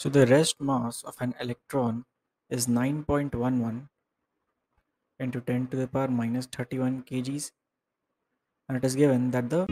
So the rest mass of an electron is 9.11 into 10 to the power minus 31 kgs. And it is given that the